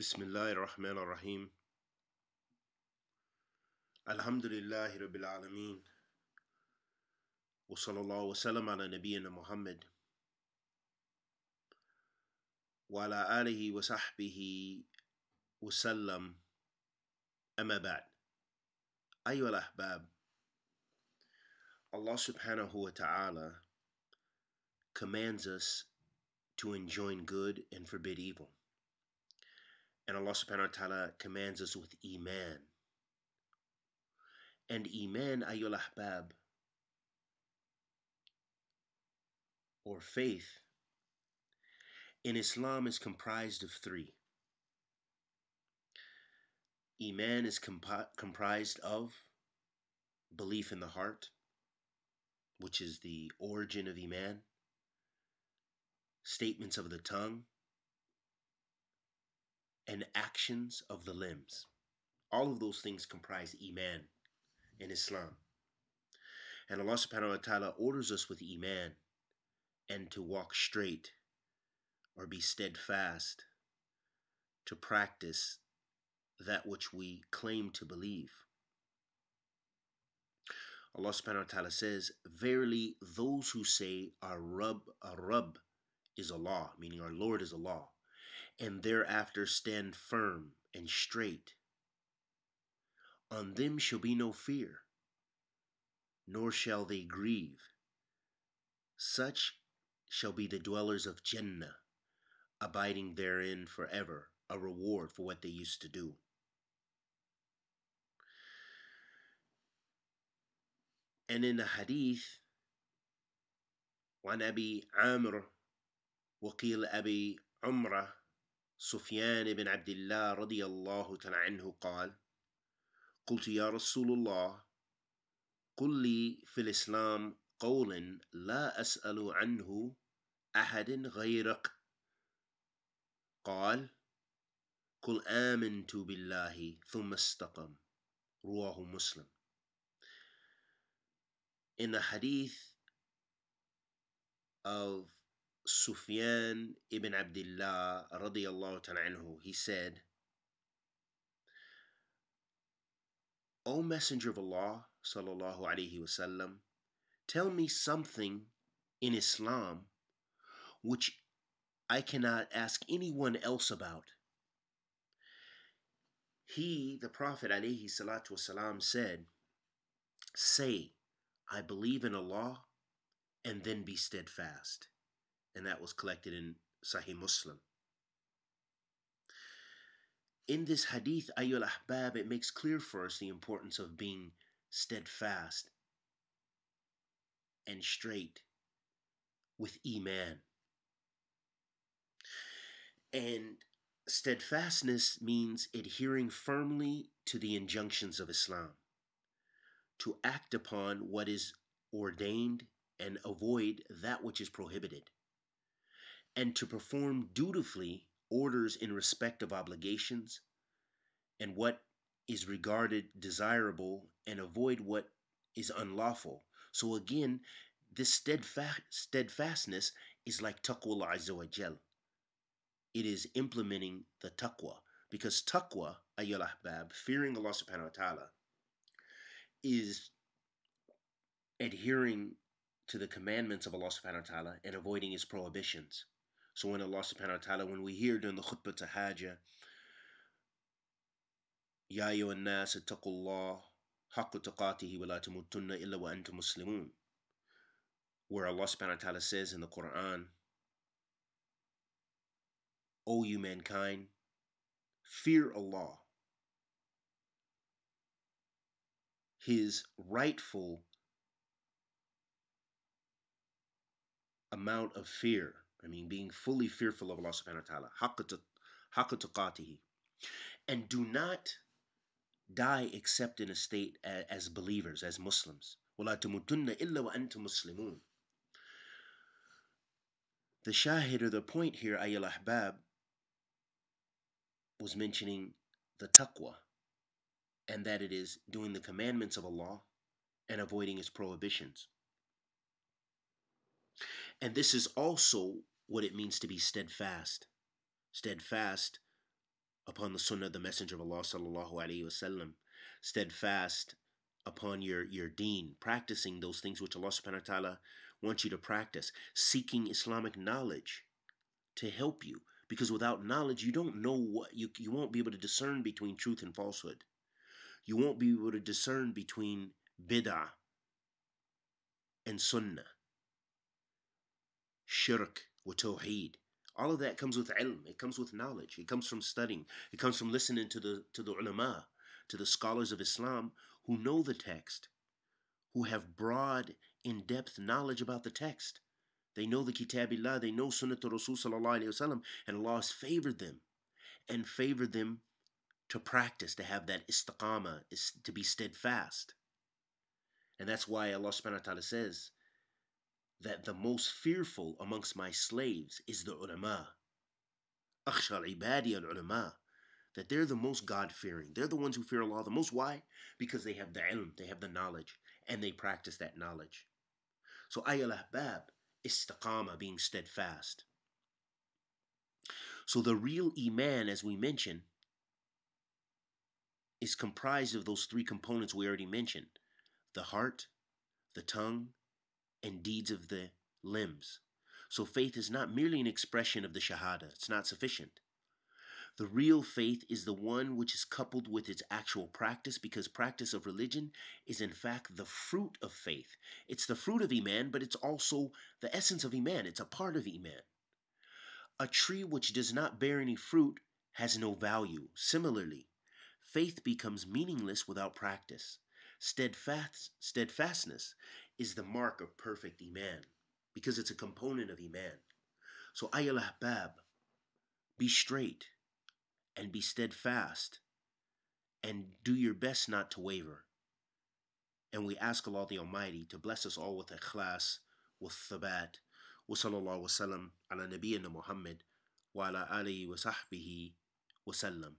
Bismillahir Rahmanir Rahim. Alhamdulillahi Rabbil Alameen. Wa sallallahu wa sallam ala nabiyyina Muhammad. Wa ala alihi wa sahbihi wa sallam. Amma ba'd. Ayyuhal. Allah subhanahu wa ta'ala commands us to enjoin good and forbid evil. And Allah subhanahu wa ta'ala commands us with Iman. And Iman, ayul ahbab, or faith, in Islam is comprised of three. Iman is comp- comprised of belief in the heart, which is the origin of Iman, statements of the tongue, and actions of the limbs. All of those things comprise Iman in Islam. And Allah subhanahu wa ta'ala orders us with Iman and to walk straight or be steadfast to practice that which we claim to believe. Allah subhanahu wa ta'ala says, Verily, those who say, Our Rabb, our Rabb is Allah, meaning our Lord is Allah, and thereafter stand firm and straight. On them shall be no fear, nor shall they grieve. Such shall be the dwellers of Jannah, abiding therein forever, a reward for what they used to do. And in the hadith, وعن أبي عامر وقيل أبي عمره سفيان بن عبد الله رضي الله تعالى عنه قال قلت يا رسول الله قل لي في الإسلام قول لا أسأل عنه أحد غيرك. قال قل آمنت بالله ثم استقم. رواه مسلم. the hadith of Sufyan ibn Abdullah radiallahu anhu, he said, O Messenger of Allah sallallahu alaihi wasallam, tell me something in Islam which I cannot ask anyone else about. He, the Prophet alayhi salatu wasalam, said, Say, I believe in Allah, and then be steadfast and that was collected in Sahih Muslim. In this hadith, Ayyul Ahbab, it makes clear for us the importance of being steadfast and straight with Iman. And steadfastness means adhering firmly to the injunctions of Islam, to act upon what is ordained and avoid that which is prohibited and to perform dutifully orders in respect of obligations and what is regarded desirable and avoid what is unlawful. So again, this steadfast, steadfastness is like taqwa azza wa jal. It is implementing the taqwa because taqwa, ayyul ahbab, fearing Allah subhanahu wa ta'ala, is adhering to the commandments of Allah subhanahu wa ta'ala and avoiding his prohibitions. So when Allah subhanahu wa ta'ala, when we hear during the khutbah to Hajjah, Ya taqatihi wa la tamutunna illa wa antum muslimun. Where Allah subhanahu wa ta'ala says in the Quran, O you mankind, fear Allah, His rightful amount of fear I mean, being fully fearful of Allah subhanahu wa ta'ala. Haqqa And do not die except in a state as believers, as Muslims. وَلَا تَمُتُنَّ إِلَّا وَأَنْتُمْ مُسْلِمُونَ The shahid or the point here, Ayal Ahbab, was mentioning the taqwa, and that it is doing the commandments of Allah and avoiding His prohibitions. And this is also what it means to be steadfast. Steadfast upon the sunnah of the Messenger of Allah sallallahu alaihi wasallam, steadfast upon your your deen, practicing those things which Allah subhanahu wa ta'ala wants you to practice, seeking Islamic knowledge to help you. Because without knowledge, you don't know what you you won't be able to discern between truth and falsehood. You won't be able to discern between bid'ah and sunnah, shirk wa tawheed. All of that comes with ilm. It comes with knowledge. It comes from studying. It comes from listening to the to the ulama, to the scholars of Islam who know the text, who have broad, in-depth knowledge about the text. They know the Kitabillah, they know Sunnat Rasul sallallahu alayhi wasallam, and Allah has favored them and favored them to practice, to have that istiqamah, is to be steadfast. And that's why Allah subhanahu wa ta'ala says that the most fearful amongst my slaves is the ulama. Akhshal ibadi al ulama. That they're the most God fearing. They're the ones who fear Allah the most. Why? Because they have the ilm, they have the knowledge, and they practice that knowledge. So ayal ahbab, istiqama, being steadfast. So the real iman, as we mentioned, is comprised of those three components we already mentioned the heart, the tongue, and deeds of the limbs. So faith is not merely an expression of the Shahada, it's not sufficient. The real faith is the one which is coupled with its actual practice because practice of religion is in fact the fruit of faith. It's the fruit of Iman, but it's also the essence of Iman. It's a part of Iman. A tree which does not bear any fruit has no value. Similarly, faith becomes meaningless without practice. Steadfast, steadfastness is the mark of perfect Iman because it's a component of Iman. So, Ayyul Ahbab, be straight and be steadfast and do your best not to waver. And we ask Allah the Almighty to bless us all with ikhlas, with thabat. Wa sallallahu wa sallam ala Muhammad wa ala alihi wa sahbihi wa sallam.